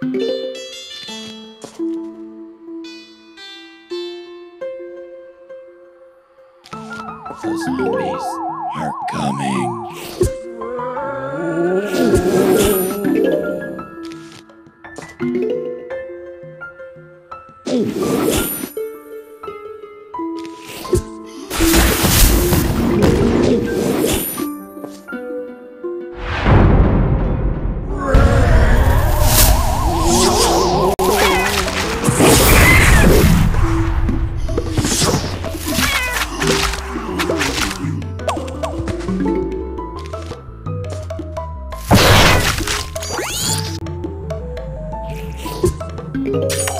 The zombies are coming. Oh. you.